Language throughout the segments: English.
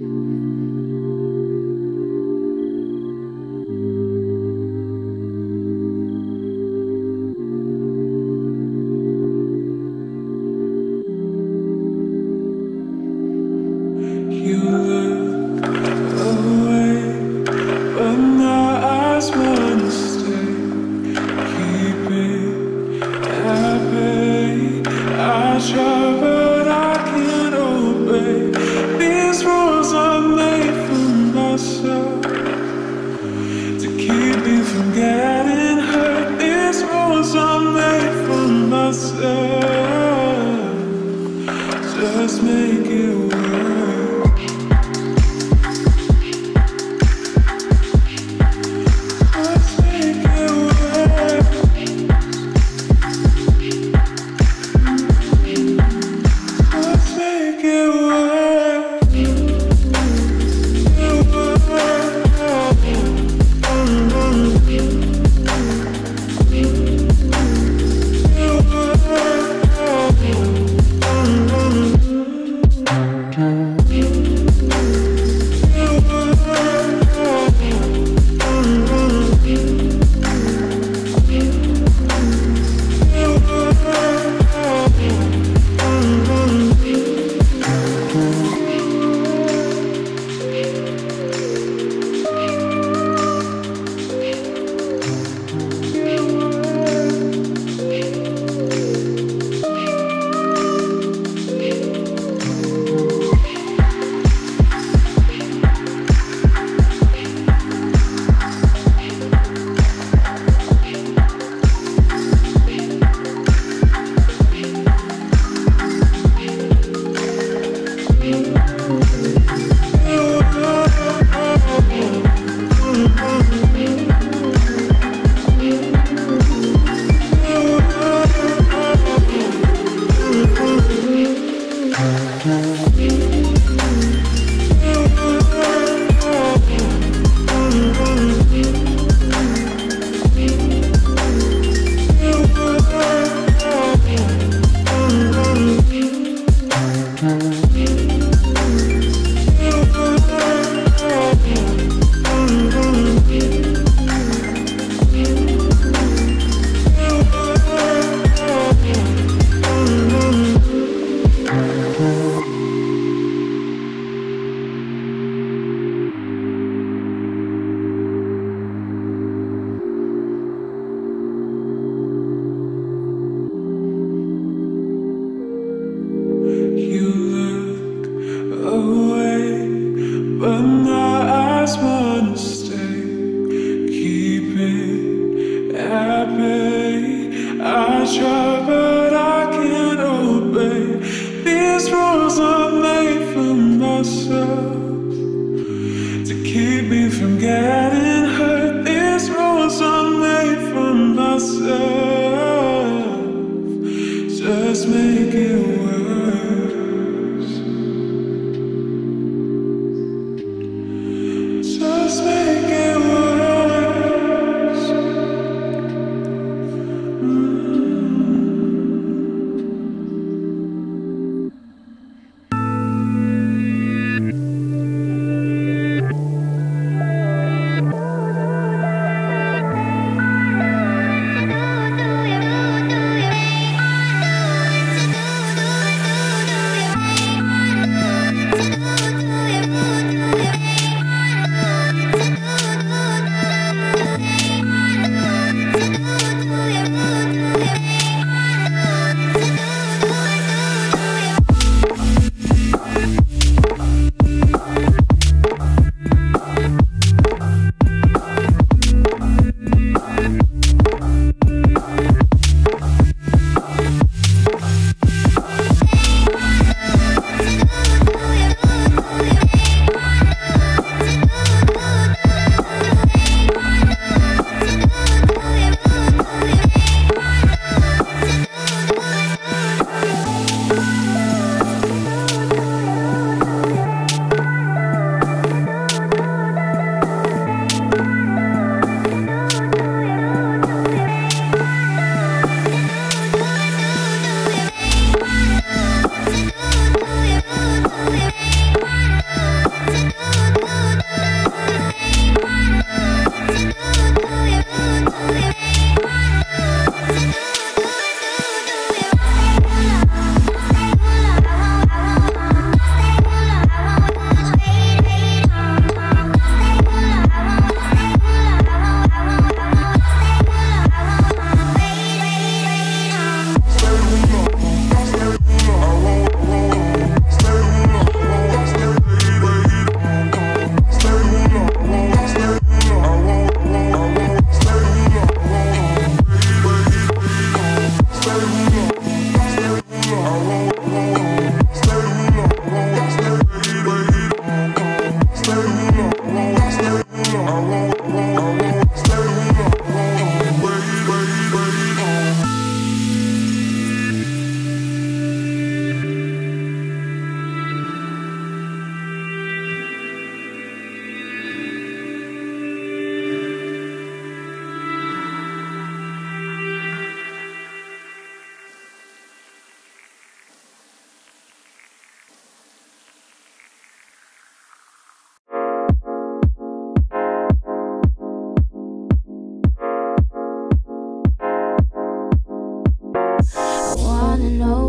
Mm-hmm. myself to keep me from getting hurt. These rules are made for myself. Just make it.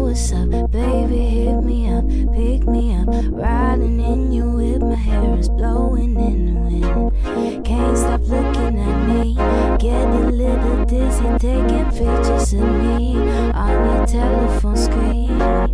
what's up. Baby, hit me up, pick me up. Riding in you with my hair is blowing in the wind. Can't stop looking at me. Getting a little dizzy, taking pictures of me on your telephone screen.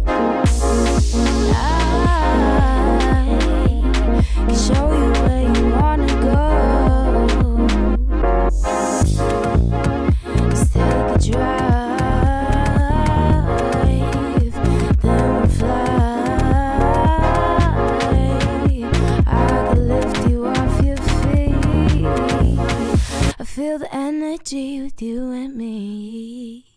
Feel the energy with you and me.